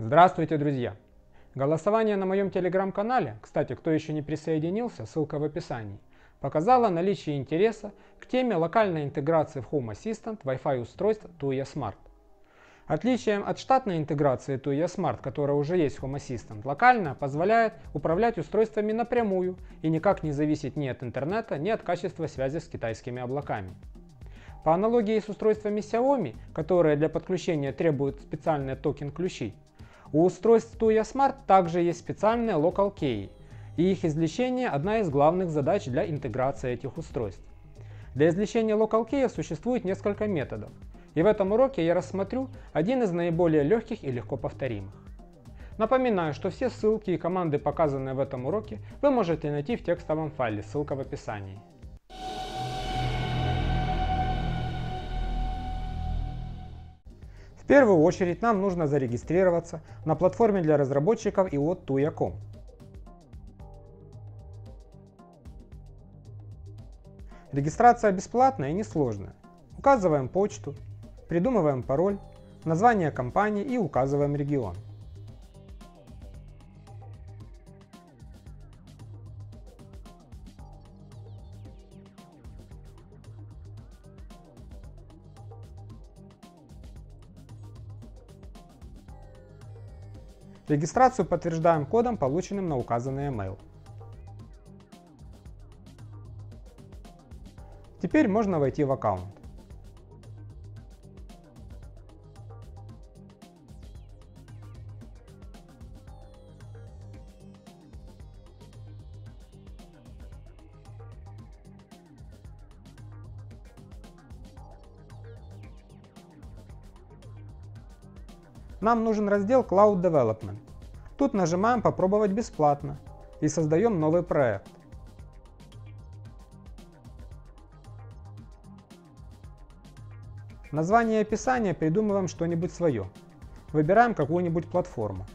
Здравствуйте, друзья! Голосование на моем телеграм-канале, кстати, кто еще не присоединился, ссылка в описании, показало наличие интереса к теме локальной интеграции в Home Assistant Wi-Fi устройств Tuya Smart. Отличием от штатной интеграции Tuya Smart, которая уже есть в Home Assistant, локальная позволяет управлять устройствами напрямую и никак не зависеть ни от интернета, ни от качества связи с китайскими облаками. По аналогии с устройствами Xiaomi, которые для подключения требуют специальные токен-ключи, у устройств Tuya Smart также есть специальные Local Key, и их извлечение – одна из главных задач для интеграции этих устройств. Для извлечения Local Key существует несколько методов, и в этом уроке я рассмотрю один из наиболее легких и легко повторимых. Напоминаю, что все ссылки и команды, показанные в этом уроке, вы можете найти в текстовом файле, ссылка в описании. Первую очередь нам нужно зарегистрироваться на платформе для разработчиков iot.tuya.com. Регистрация бесплатная и несложная. Указываем почту, придумываем пароль, название компании и указываем регион. Регистрацию подтверждаем кодом, полученным на указанный email. Теперь можно войти в аккаунт. Нам нужен раздел Cloud Development. Тут нажимаем «Попробовать бесплатно» и создаем новый проект. Название и описание придумываем что-нибудь свое. Выбираем какую-нибудь платформу.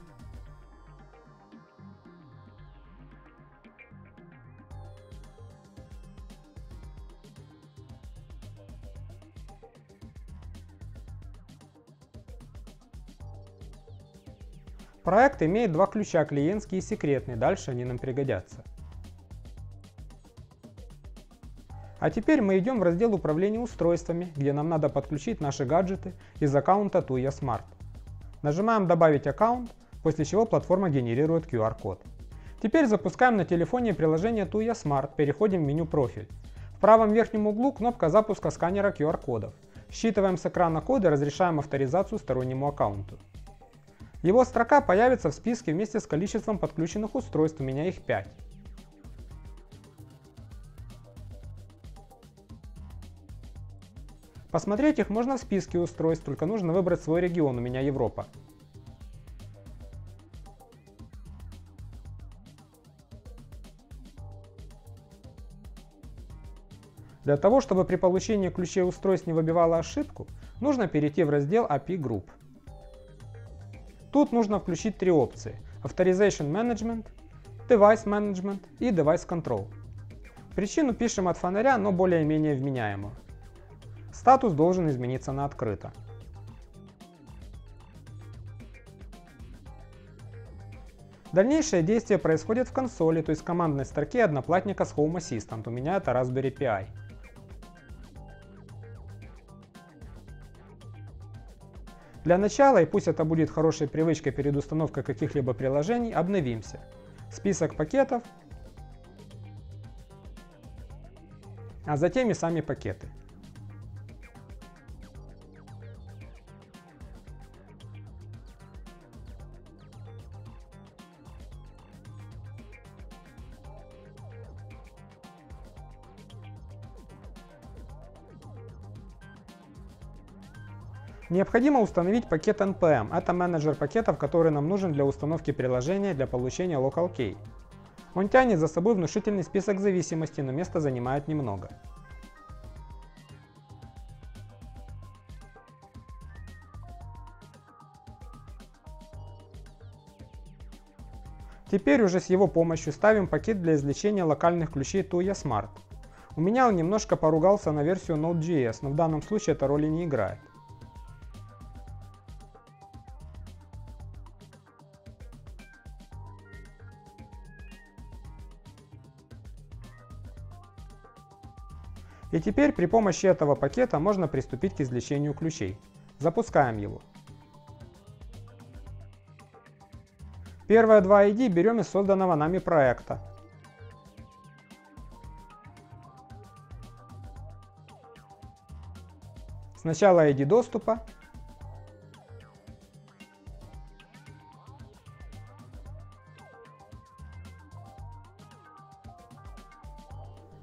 Проект имеет два ключа, клиентский и секретный, дальше они нам пригодятся. А теперь мы идем в раздел управления устройствами, где нам надо подключить наши гаджеты из аккаунта Tuya Smart. Нажимаем «Добавить аккаунт», после чего платформа генерирует QR-код. Теперь запускаем на телефоне приложение Tuya Smart, переходим в меню «Профиль». В правом верхнем углу кнопка запуска сканера QR-кодов. Считываем с экрана коды разрешаем авторизацию стороннему аккаунту. Его строка появится в списке вместе с количеством подключенных устройств, у меня их 5. Посмотреть их можно в списке устройств, только нужно выбрать свой регион, у меня Европа. Для того, чтобы при получении ключей устройств не выбивало ошибку, нужно перейти в раздел API Group. Тут нужно включить три опции – Authorization Management, Device Management и Device Control. Причину пишем от фонаря, но более-менее вменяемую. Статус должен измениться на открыто. Дальнейшее действие происходит в консоли, то есть в командной строке одноплатника с Home Assistant, у меня это Raspberry Pi. Для начала, и пусть это будет хорошей привычкой перед установкой каких-либо приложений, обновимся. Список пакетов, а затем и сами пакеты. Необходимо установить пакет NPM. Это менеджер пакетов, который нам нужен для установки приложения для получения Local Key. Он тянет за собой внушительный список зависимостей, но места занимает немного. Теперь уже с его помощью ставим пакет для извлечения локальных ключей Tuya Smart. У меня он немножко поругался на версию Node.js, но в данном случае это роли не играет. И теперь при помощи этого пакета можно приступить к извлечению ключей. Запускаем его. Первые два ID берем из созданного нами проекта. Сначала ID доступа,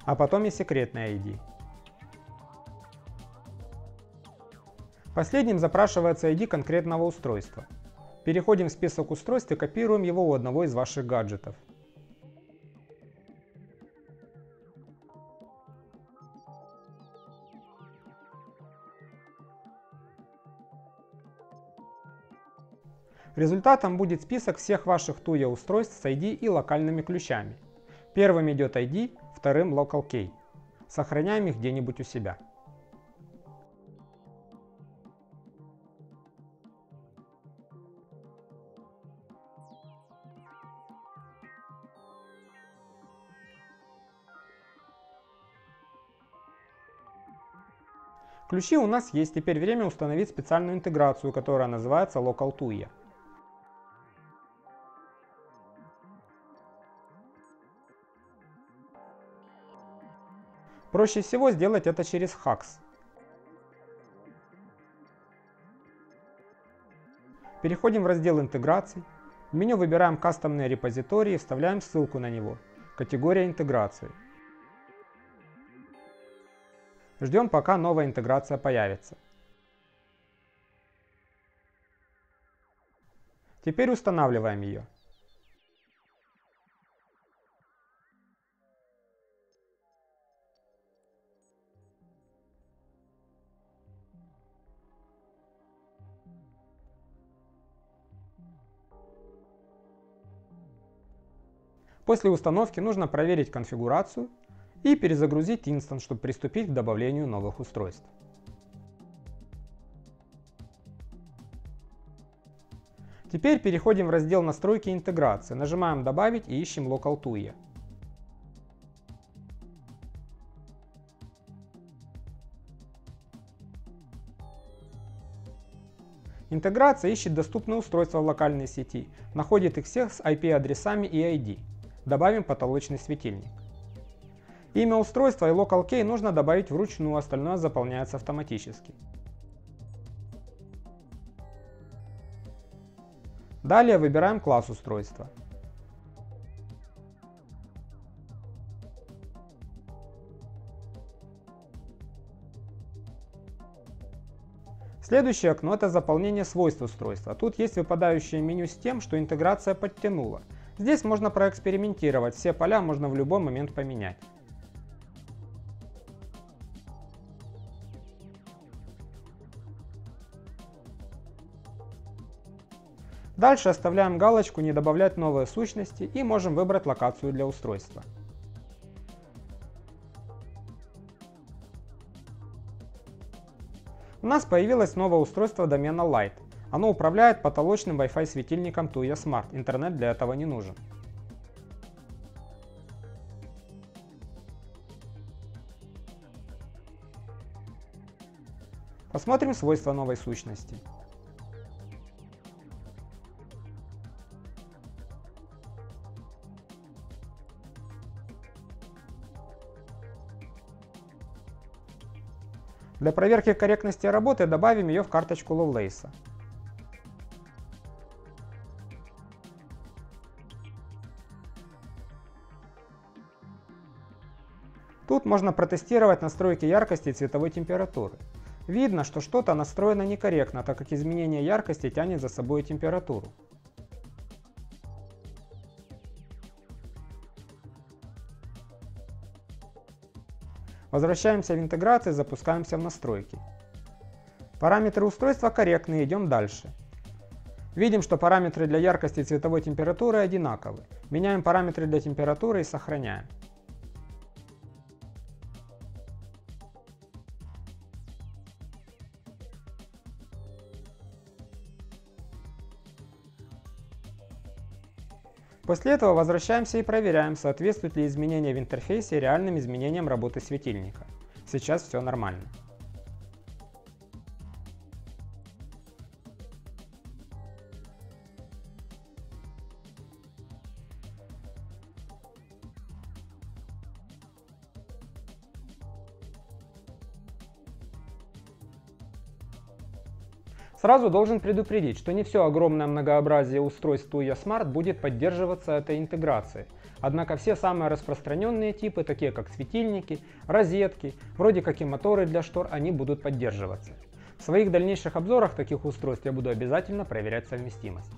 а потом и секретный ID. Последним запрашивается ID конкретного устройства. Переходим в список устройств и копируем его у одного из ваших гаджетов. Результатом будет список всех ваших TUIA устройств с ID и локальными ключами. Первым идет ID, вторым Local Key. Сохраняем их где-нибудь у себя. Ключи у нас есть, теперь время установить специальную интеграцию, которая называется Local TUIA. Проще всего сделать это через HAX. Переходим в раздел интеграций. В меню выбираем кастомные репозитории и вставляем ссылку на него. Категория интеграции. Ждем пока новая интеграция появится. Теперь устанавливаем ее. После установки нужно проверить конфигурацию и перезагрузить инстанс, чтобы приступить к добавлению новых устройств. Теперь переходим в раздел настройки интеграции, нажимаем добавить и ищем Local TUIA. Интеграция ищет доступные устройства в локальной сети, находит их всех с IP-адресами и ID. Добавим потолочный светильник. Имя устройства и Local Key нужно добавить вручную, остальное заполняется автоматически. Далее выбираем класс устройства. Следующее окно – это заполнение свойств устройства. Тут есть выпадающее меню с тем, что интеграция подтянула. Здесь можно проэкспериментировать, все поля можно в любой момент поменять. Дальше оставляем галочку «Не добавлять новые сущности» и можем выбрать локацию для устройства. У нас появилось новое устройство домена Light. Оно управляет потолочным Wi-Fi светильником Tuya Smart, интернет для этого не нужен. Посмотрим свойства новой сущности. Для проверки корректности работы добавим ее в карточку Lovelace. Тут можно протестировать настройки яркости и цветовой температуры. Видно, что что-то настроено некорректно, так как изменение яркости тянет за собой температуру. Возвращаемся в интеграцию и запускаемся в настройки. Параметры устройства корректные, идем дальше. Видим, что параметры для яркости и цветовой температуры одинаковы. Меняем параметры для температуры и сохраняем. После этого возвращаемся и проверяем, соответствуют ли изменения в интерфейсе реальным изменениям работы светильника. Сейчас все нормально. Сразу должен предупредить, что не все огромное многообразие устройств Tuya Smart будет поддерживаться этой интеграцией. Однако все самые распространенные типы, такие как светильники, розетки, вроде как и моторы для штор, они будут поддерживаться. В своих дальнейших обзорах таких устройств я буду обязательно проверять совместимость.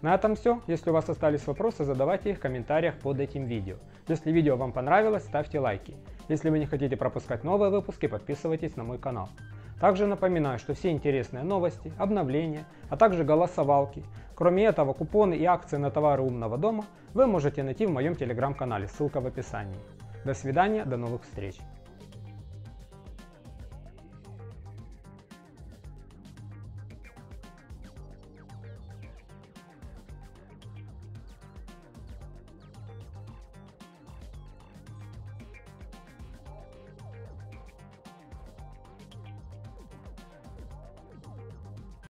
На этом все. Если у вас остались вопросы, задавайте их в комментариях под этим видео. Если видео вам понравилось, ставьте лайки. Если вы не хотите пропускать новые выпуски, подписывайтесь на мой канал. Также напоминаю, что все интересные новости, обновления, а также голосовалки, кроме этого купоны и акции на товары умного дома вы можете найти в моем телеграм-канале, ссылка в описании. До свидания, до новых встреч!